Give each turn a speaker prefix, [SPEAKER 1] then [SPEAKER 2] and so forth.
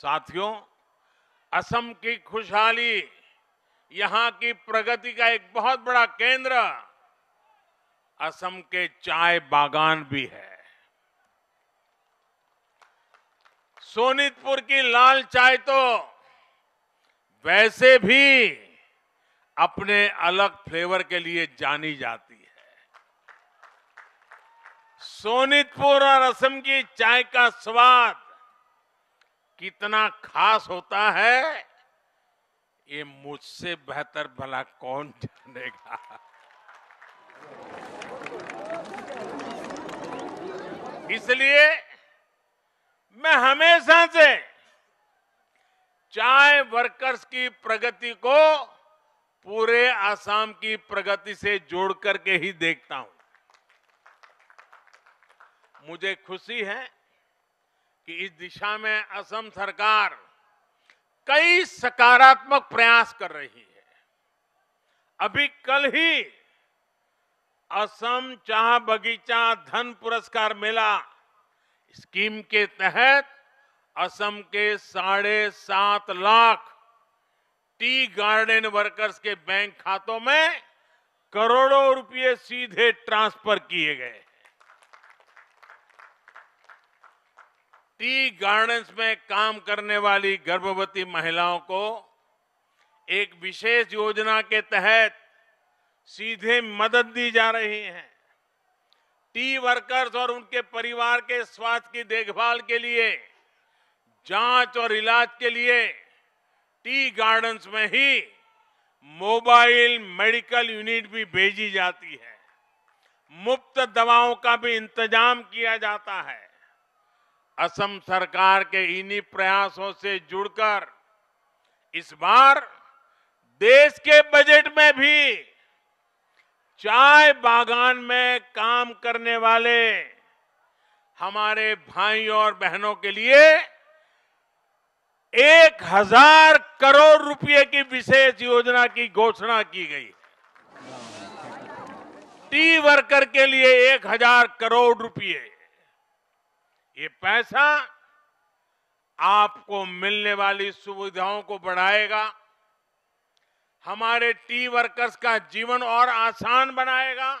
[SPEAKER 1] साथियों, असम की खुशहाली यहाँ की प्रगति का एक बहुत बड़ा केंद्र असम के चाय बागान भी है। सोनितपुर की लाल चाय तो वैसे भी अपने अलग फ्लेवर के लिए जानी जाती है। सोनितपुर और असम की चाय का स्वाद कितना खास होता है, ये मुझसे बेहतर भला कौन जानेगा? इसलिए मैं हमेशा से चाय वर्कर्स की प्रगति को पूरे आसाम की प्रगति से जोड़ करके ही देखता हूँ। मुझे खुशी है कि इस दिशा में असम सरकार कई सकारात्मक प्रयास कर रही है। अभी कल ही असम चाह बगीचा धन पुरस्कार मेला, स्कीम के तहत असम के साढ़े सात लाख टी गार्डन वर्कर्स के बैंक खातों में करोड़ों रुपए सीधे ट्रांसफ़र किए गए। टी गार्डन्स में काम करने वाली गर्भवती महिलाओं को एक विशेष योजना के तहत सीधे मदद दी जा रही है। टी वर्कर्स और उनके परिवार के स्वास्थ्य की देखभाल के लिए, जाँच और इलाज के लिए टी गार्डन्स में ही मोबाइल मेडिकल यूनिट भी भेजी जाती है। मुफ़्त दवाओं का भी इंतज़ाम किया जाता है। असम सरकार के इन्हीं प्रयासों से जुड़कर इस बार देश के बजट में भी चाय बागान में काम करने वाले हमारे भाइयों और बहनों के लिए एक हज़ार करोड़ रुपए की विशेष योजना की घोषणा की गई। टी वर्कर के लिए एक हज़ार करोड़ रुपए ये पैसा आपको मिलने वाली सुविधाओं को बढ़ाएगा, हमारे टी वर्कर्स का जीवन और आसान बनाएगा